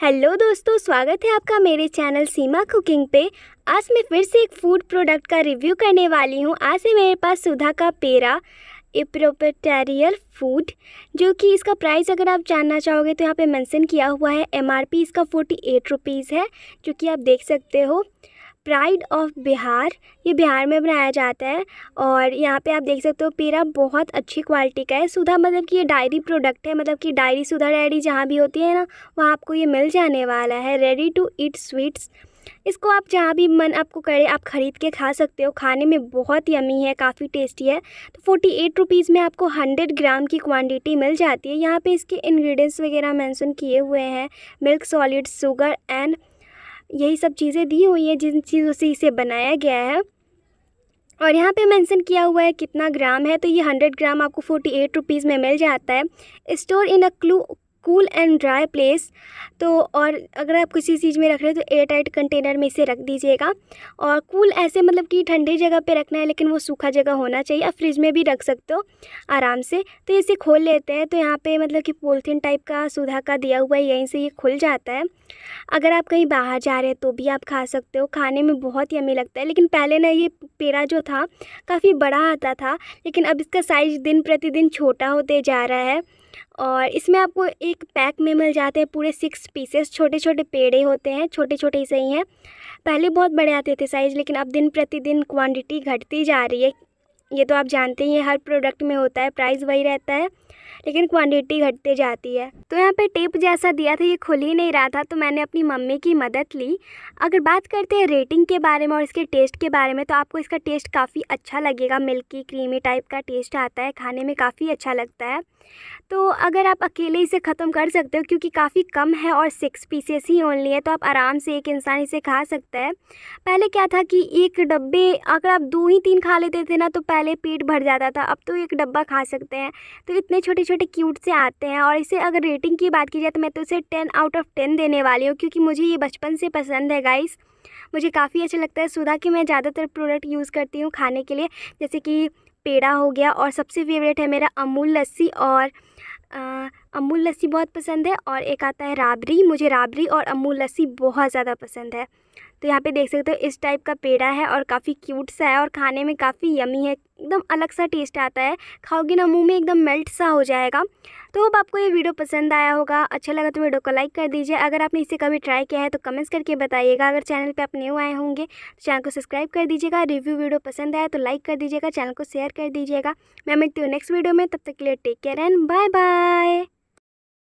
Hello दोस्तों, स्वागत है आपका मेरे चैनल सीमा कुकिंग पे। आज मैं फिर से एक फ़ूड प्रोडक्ट का रिव्यू करने वाली हूँ। आज है मेरे पास सुधा का पेरा इप्रोपेटेरियल फ़ूड जो कि इसका प्राइस अगर आप जानना चाहोगे तो यहाँ पे मेंशन किया हुआ है। एमआरपी इसका फोर्टी एट रुपीज़ है, जो कि आप देख सकते हो। प्राइड ऑफ़ बिहार ये बिहार में बनाया जाता है और यहाँ पे आप देख सकते हो पेड़ा बहुत अच्छी क्वालिटी का है। सुधा मतलब कि ये डायरी प्रोडक्ट है मतलब कि डायरी सुधा डायरी जहाँ भी होती है ना, वहाँ आपको ये मिल जाने वाला है रेडी टू ईट स्वीट्स इसको आप जहाँ भी मन आपको करे, आप ख़रीद के खा सकते हो। खाने में बहुत यमी है, काफ़ी टेस्टी है। तो फोर्टी एट रुपीज़ में आपको हंड्रेड ग्राम की क्वांटिटी मिल जाती है। यहाँ पे इसके इंग्रेडिएंट्स वगैरह मेंशन किए हुए हैं मिल्क सॉलिड शुगर एंड यही सब चीज़ें दी हुई हैं, जिन चीज़ों से इसे बनाया गया है। और यहाँ पे मेंशन किया हुआ है कितना ग्राम है तो ये हंड्रेड ग्राम आपको फोर्टी एट रुपीज़ में मिल जाता है। Store in a clue cool and dry place. तो और अगर आप किसी चीज़ में रख रहे हो तो एयर टाइट कंटेनर में इसे रख दीजिएगा। और कूल ऐसे मतलब कि ठंडे जगह पे रखना है, लेकिन वो सूखा जगह होना चाहिए। आप फ्रिज में भी रख सकते हो आराम से। तो इसे खोल लेते हैं। तो यहाँ पे मतलब कि पोलथीन टाइप का सुधा का दिया हुआ है यहीं से ये खुल जाता है। अगर आप कहीं बाहर जा रहे हैं तो भी आप खा सकते हो। खाने में बहुत यमी लगता है। लेकिन पहले ना ये पेड़ा जो था, काफ़ी बड़ा आता था। लेकिन अब इसका साइज़ दिन प्रतिदिन छोटा होते जा रहा है। और इसमें आपको एक पैक में मिल जाते हैं पूरे सिक्स पीसेस छोटे छोटे पेड़े होते हैं छोटे छोटे ही हैं। पहले बहुत बड़े आते थे साइज़ लेकिन अब दिन प्रतिदिन क्वांटिटी घटती जा रही है। ये तो आप जानते ही हैं, हर प्रोडक्ट में होता है प्राइस वही रहता है, लेकिन क्वांटिटी घटते जाती है। तो यहाँ पे टेप जैसा दिया था, ये खुल ही नहीं रहा था तो मैंने अपनी मम्मी की मदद ली। अगर बात करते हैं रेटिंग के बारे में और इसके टेस्ट के बारे में तो आपको इसका टेस्ट काफ़ी अच्छा लगेगा। मिल्की क्रीमी टाइप का टेस्ट आता है, खाने में काफ़ी अच्छा लगता है। तो अगर आप अकेले इसे ख़त्म कर सकते हो, क्योंकि काफ़ी कम है और सिक्स पीसेस ही ओनली है तो आप आराम से एक इंसान इसे खा सकता है। पहले क्या था कि एक डब्बे, अगर आप दो ही तीन खा लेते थे ना तो पहले पेट भर जाता था, अब तो एक डब्बा खा सकते हैं। तो इतने छोटे छोटे क्यूट से आते हैं और इसे अगर रेटिंग की बात की जाए तो मैं तो इसे टेन आउट ऑफ़ टेन देने वाली हूँ क्योंकि मुझे ये बचपन से पसंद है गाइस मुझे काफ़ी अच्छा लगता है सुधा कि मैं ज़्यादातर प्रोडक्ट यूज़ करती हूँ खाने के लिए, जैसे कि पेड़ा हो गया और सबसे फेवरेट है मेरा अमूल लस्सी और अमूल लस्सी बहुत पसंद है और एक आता है राबरी मुझे राबरी और अमूल लस्सी बहुत ज़्यादा पसंद है। तो यहाँ पे देख सकते हो इस टाइप का पेड़ा है और काफ़ी क्यूट सा है और खाने में काफ़ी यमी है, एकदम अलग सा टेस्ट आता है। खाओगे ना मुँह में एकदम मेल्ट सा हो जाएगा। तो अब आपको ये वीडियो पसंद आया होगा। अच्छा लगा तो वीडियो को लाइक कर दीजिए। अगर आपने इसे कभी ट्राई किया है तो कमेंट्स करके बताइएगा। अगर चैनल पर आप न्यू आए होंगे तो चैनल को सब्सक्राइब कर दीजिएगा। रिव्यू वीडियो पसंद आया तो लाइक कर दीजिएगा, चैनल को शेयर कर दीजिएगा। मैं मिलती हूँ नेक्स्ट वीडियो में। तब तक के लिए take care and bye bye.